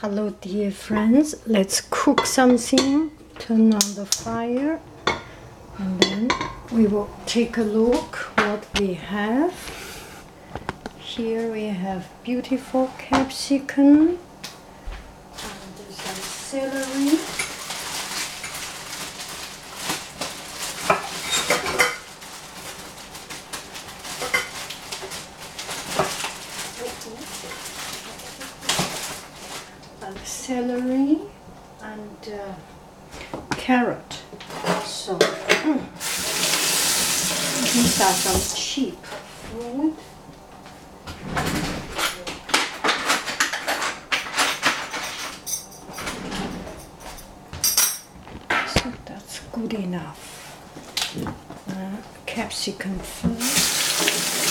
Hello, dear friends. Let's cook something. Turn on the fire, and then we will take a look what we have. Here we have beautiful capsicum and some celery. and celery and uh, carrot. So these are some cheap food. So that's good enough. Uh, capsicum first.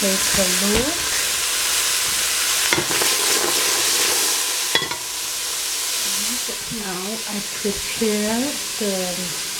Take a look. Now I prepare the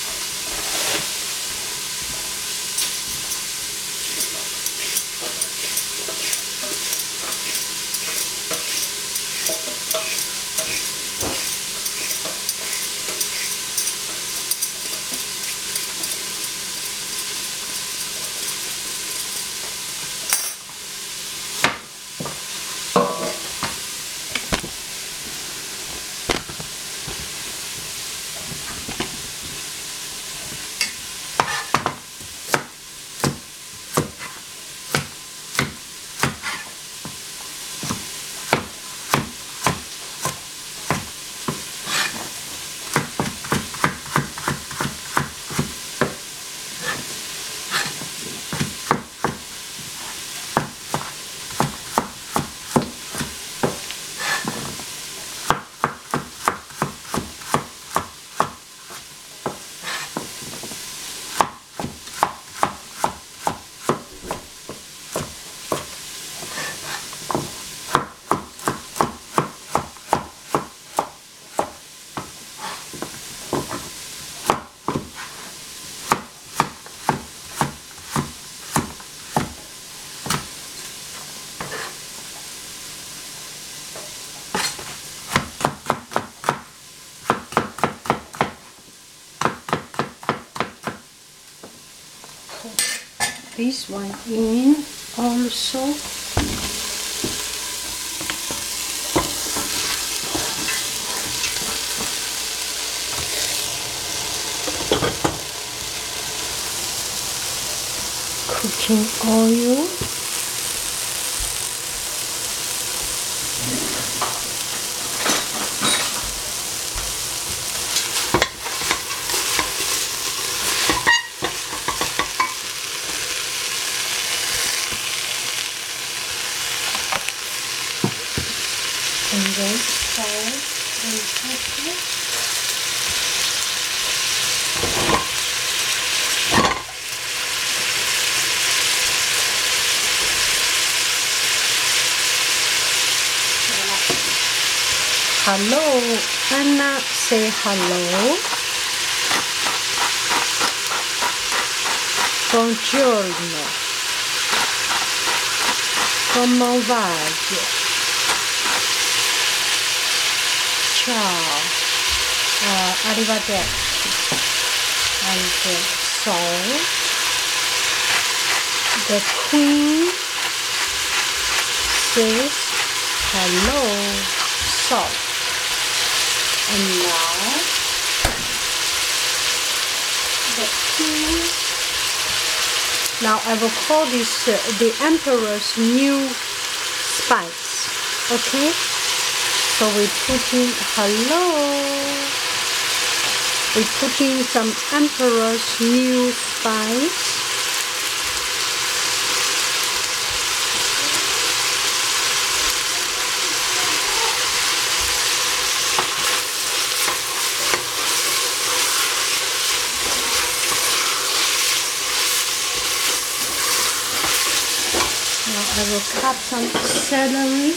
one in also. Cooking oil. Hello, Anna, say hello. Buongiorno. Comment va? Ciao. Uh, arrivederci. And uh, so, the queen says hello, so. And now, the queen. Now I will call this uh, the emperor's new spice. Okay? So we put in hello. We put in some emperor's new spice. Now Cut some celery.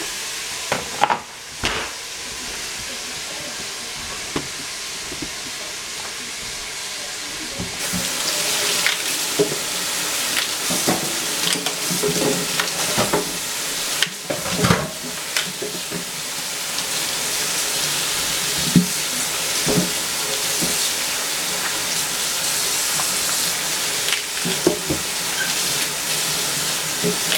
This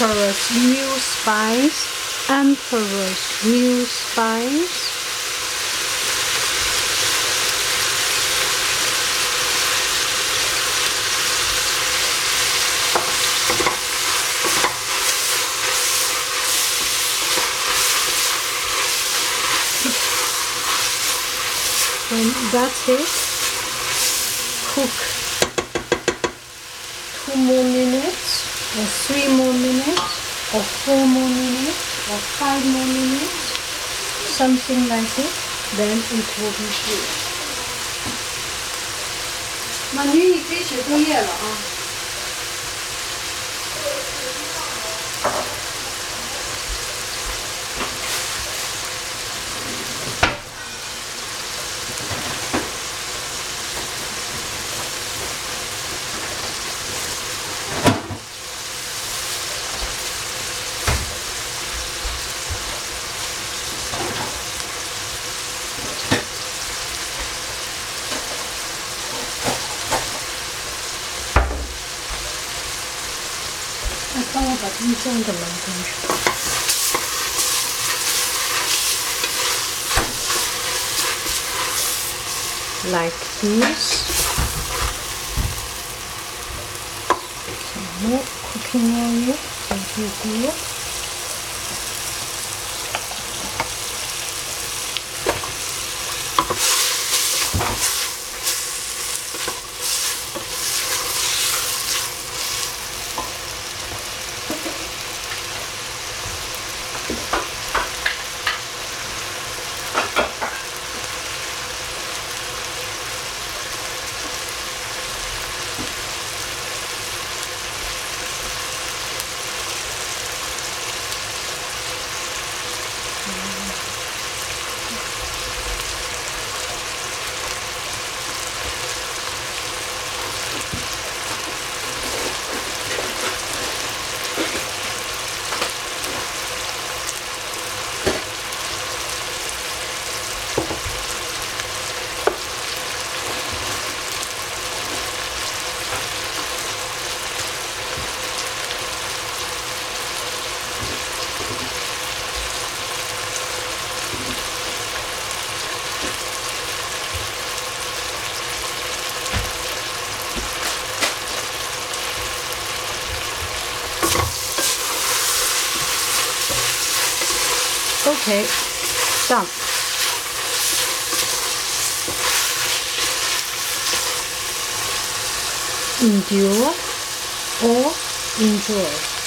Emperor's New Spice, Emperor's New Spice. and that's it cook two more minutes or three more or four more minutes or five more minutes something like it then it will be good 马女，你可以写作业了啊。 还是这样的门工。Like this. Some more cooking area. Thank you. Okay, done. Endure or enjoy.